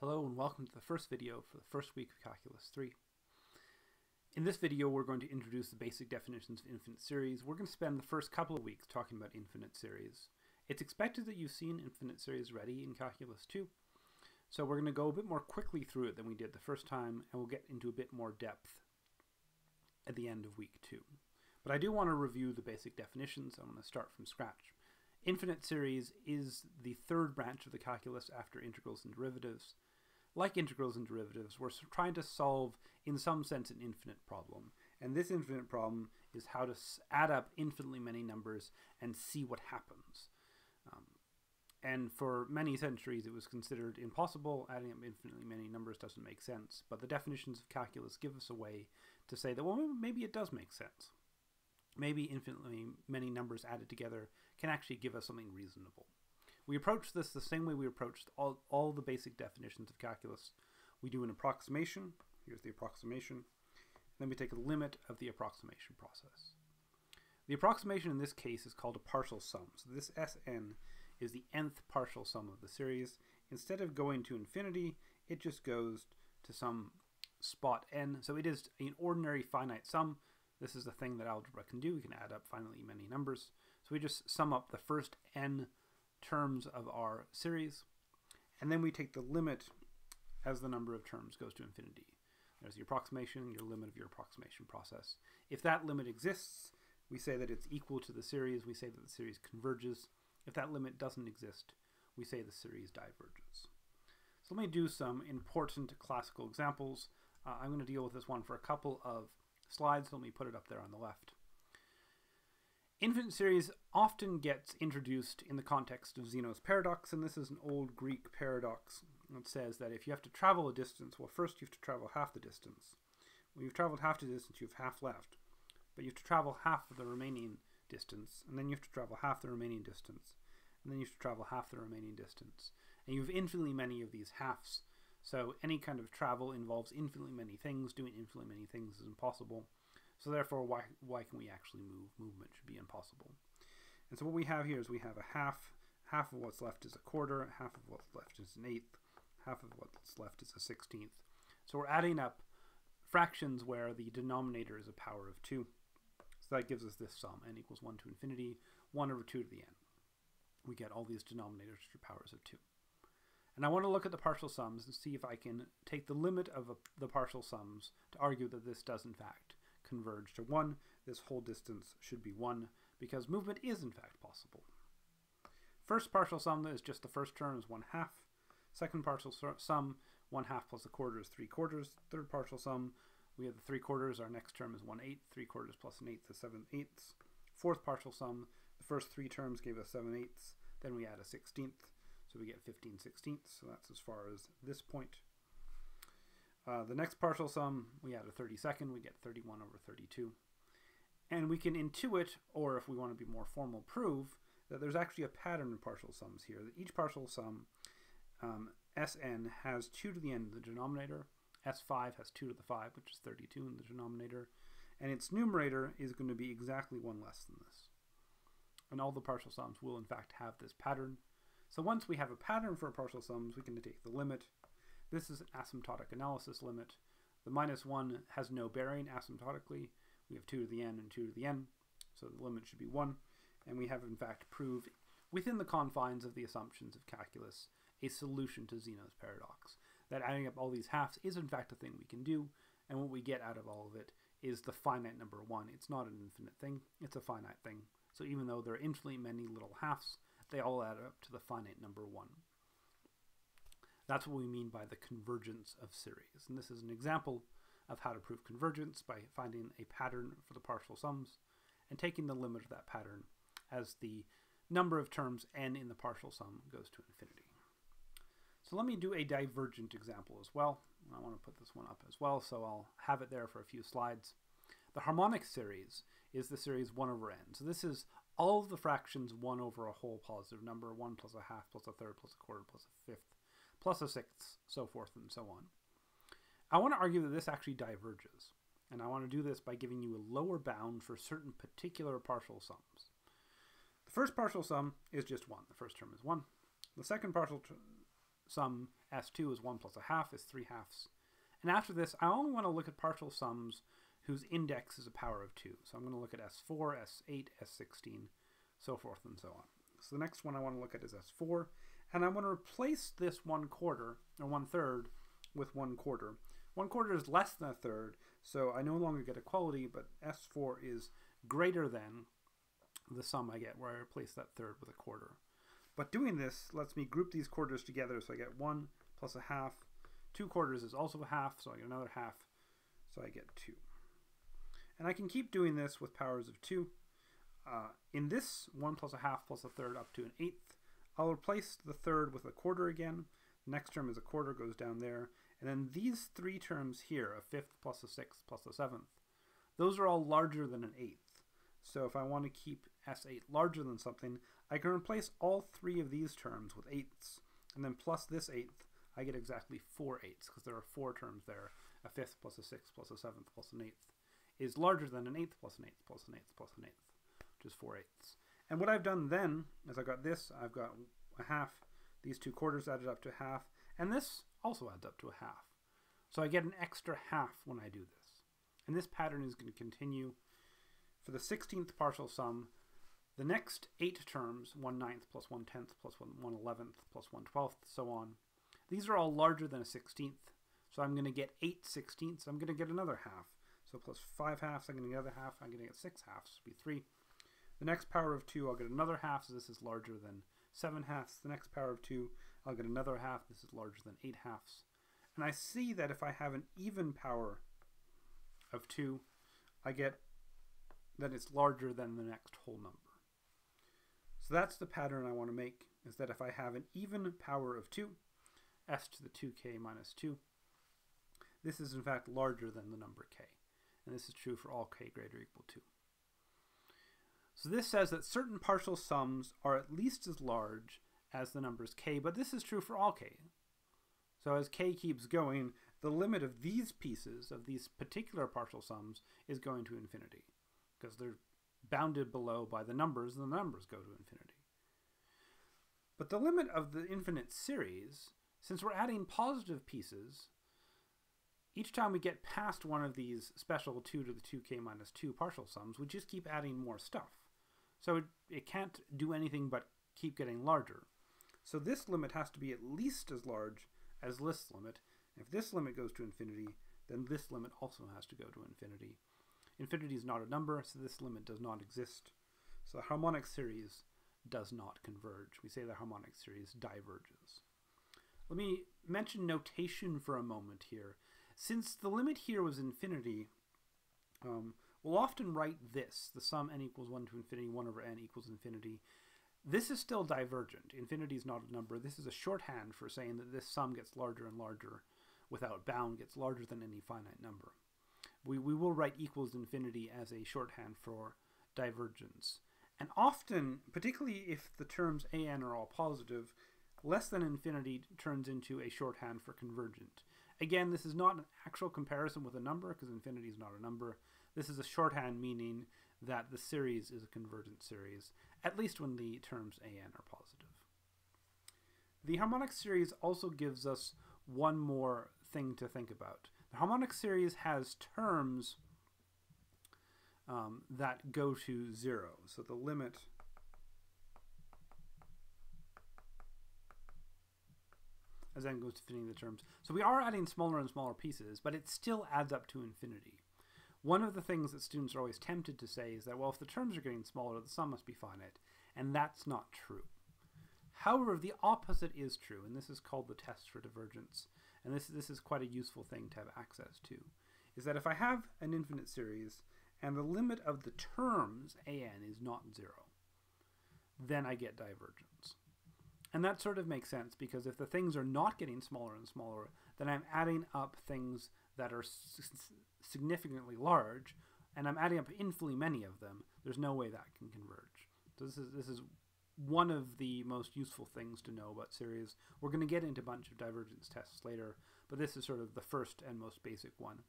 Hello and welcome to the first video for the first week of Calculus 3. In this video we're going to introduce the basic definitions of infinite series. We're going to spend the first couple of weeks talking about infinite series. It's expected that you've seen infinite series ready in Calculus 2, so we're going to go a bit more quickly through it than we did the first time and we'll get into a bit more depth at the end of week 2. But I do want to review the basic definitions. I'm going to start from scratch. Infinite series is the third branch of the calculus after integrals and derivatives like integrals and derivatives, we're trying to solve, in some sense, an infinite problem. And this infinite problem is how to add up infinitely many numbers and see what happens. Um, and for many centuries, it was considered impossible. Adding up infinitely many numbers doesn't make sense. But the definitions of calculus give us a way to say that, well, maybe it does make sense. Maybe infinitely many numbers added together can actually give us something reasonable. We approach this the same way we approached all, all the basic definitions of calculus. We do an approximation. Here's the approximation. Then we take a limit of the approximation process. The approximation in this case is called a partial sum. So this Sn is the nth partial sum of the series. Instead of going to infinity, it just goes to some spot n. So it is an ordinary finite sum. This is the thing that algebra can do. We can add up finitely many numbers. So we just sum up the first n terms of our series, and then we take the limit as the number of terms goes to infinity. There's your approximation, your limit of your approximation process. If that limit exists, we say that it's equal to the series, we say that the series converges. If that limit doesn't exist, we say the series diverges. So let me do some important classical examples. Uh, I'm going to deal with this one for a couple of slides. Let me put it up there on the left. Infinite series often gets introduced in the context of Zeno's paradox, and this is an old Greek paradox that says that if you have to travel a distance, well, first you have to travel half the distance. When you've traveled half the distance, you have half left. But you have to travel half of the remaining distance, and then you have to travel half the remaining distance, and then you have to travel half the remaining distance. And you have infinitely many of these halves. So any kind of travel involves infinitely many things. Doing infinitely many things is impossible. So therefore, why, why can we actually move? Movement should be impossible. And so what we have here is we have a half, half of what's left is a quarter, half of what's left is an eighth, half of what's left is a sixteenth. So we're adding up fractions where the denominator is a power of 2. So that gives us this sum, n equals 1 to infinity, 1 over 2 to the n. We get all these denominators to powers of 2. And I want to look at the partial sums and see if I can take the limit of a, the partial sums to argue that this does in fact converge to 1. This whole distance should be 1 because movement is in fact possible. First partial sum is just the first term is 1 half. Second partial sum, 1 half plus a quarter is 3 quarters. Third partial sum, we have the 3 quarters. Our next term is 1 eighth. 3 quarters plus an eighth is 7 eighths. Fourth partial sum, the first three terms gave us 7 eighths. Then we add a sixteenth, so we get 15 sixteenths. So that's as far as this point. Uh, the next partial sum, we add a 32nd, we get 31 over 32. And we can intuit, or if we want to be more formal, prove that there's actually a pattern in partial sums here. That each partial sum, um, Sn, has 2 to the end of the denominator. S5 has 2 to the 5, which is 32 in the denominator. And its numerator is going to be exactly 1 less than this. And all the partial sums will, in fact, have this pattern. So once we have a pattern for partial sums, we can take the limit this is an asymptotic analysis limit. The minus 1 has no bearing asymptotically. We have 2 to the n and 2 to the n, so the limit should be 1. And we have, in fact, proved within the confines of the assumptions of calculus a solution to Zeno's paradox. That adding up all these halves is, in fact, a thing we can do, and what we get out of all of it is the finite number 1. It's not an infinite thing, it's a finite thing. So even though there are infinitely many little halves, they all add up to the finite number 1. That's what we mean by the convergence of series. And this is an example of how to prove convergence by finding a pattern for the partial sums and taking the limit of that pattern as the number of terms n in the partial sum goes to infinity. So let me do a divergent example as well. I want to put this one up as well, so I'll have it there for a few slides. The harmonic series is the series 1 over n. So this is all of the fractions 1 over a whole positive number, 1 plus a half plus a third plus a quarter plus a fifth plus a sixth, so forth and so on. I want to argue that this actually diverges, and I want to do this by giving you a lower bound for certain particular partial sums. The first partial sum is just 1. The first term is 1. The second partial sum S2 is 1 plus a half is 3 halves. And after this, I only want to look at partial sums whose index is a power of 2. So I'm going to look at S4, S8, S16, so forth and so on. So the next one I want to look at is S4, and I want to replace this 1 quarter, or 1 third, with 1 quarter. 1 quarter is less than a third, so I no longer get equality, but S4 is greater than the sum I get where I replace that third with a quarter. But doing this lets me group these quarters together, so I get 1 plus a half. 2 quarters is also a half, so I get another half, so I get 2. And I can keep doing this with powers of 2. Uh, in this 1 plus a half plus a third up to an eighth, I'll replace the third with a quarter again. The next term is a quarter, goes down there. And then these three terms here, a fifth plus a sixth plus a seventh, those are all larger than an eighth. So if I want to keep S8 larger than something, I can replace all three of these terms with eighths. And then plus this eighth, I get exactly four eighths, because there are four terms there. A fifth plus a sixth plus a seventh plus an eighth is larger than an eighth plus an eighth plus an eighth plus an eighth, which is four eighths. And what I've done then is I've got this, I've got a half, these two quarters added up to a half, and this also adds up to a half. So I get an extra half when I do this. And this pattern is going to continue for the 16th partial sum. The next eight terms, 1 ninth plus 1 tenth plus 1, 1 eleventh plus 1 twelfth, so on, these are all larger than a 16th. So I'm going to get 8 sixteenths. I'm going to get another half. So plus 5 halves, I'm going to get another half. I'm going to get 6 halves, be 3. The next power of 2, I'll get another half, so this is larger than 7 halves. The next power of 2, I'll get another half, this is larger than 8 halves. And I see that if I have an even power of 2, I get that it's larger than the next whole number. So that's the pattern I want to make, is that if I have an even power of 2, s to the 2k minus 2, this is in fact larger than the number k. And this is true for all k greater or equal to. So this says that certain partial sums are at least as large as the numbers k, but this is true for all k. So as k keeps going, the limit of these pieces, of these particular partial sums, is going to infinity, because they're bounded below by the numbers, and the numbers go to infinity. But the limit of the infinite series, since we're adding positive pieces, each time we get past one of these special 2 to the 2k minus 2 partial sums, we just keep adding more stuff. So it, it can't do anything but keep getting larger. So this limit has to be at least as large as this limit. If this limit goes to infinity, then this limit also has to go to infinity. Infinity is not a number, so this limit does not exist. So the harmonic series does not converge. We say the harmonic series diverges. Let me mention notation for a moment here. Since the limit here was infinity, um, we'll often write this, the sum n equals 1 to infinity, 1 over n equals infinity. This is still divergent. Infinity is not a number. This is a shorthand for saying that this sum gets larger and larger without bound, gets larger than any finite number. We, we will write equals infinity as a shorthand for divergence. And often, particularly if the terms an are all positive, less than infinity turns into a shorthand for convergent. Again, this is not an actual comparison with a number because infinity is not a number. This is a shorthand meaning that the series is a convergent series, at least when the terms an are positive. The harmonic series also gives us one more thing to think about. The harmonic series has terms um, that go to zero. So the limit as n goes to infinity the terms. So we are adding smaller and smaller pieces, but it still adds up to infinity. One of the things that students are always tempted to say is that, well, if the terms are getting smaller, the sum must be finite. And that's not true. However, the opposite is true, and this is called the test for divergence. And this, this is quite a useful thing to have access to, is that if I have an infinite series and the limit of the terms, an, is not zero, then I get divergence. And that sort of makes sense because if the things are not getting smaller and smaller, then I'm adding up things that are significantly large, and I'm adding up infinitely many of them. There's no way that can converge. So this is this is one of the most useful things to know about series. We're going to get into a bunch of divergence tests later, but this is sort of the first and most basic one.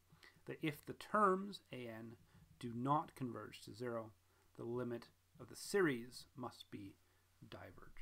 That if the terms an do not converge to zero, the limit of the series must be divergent.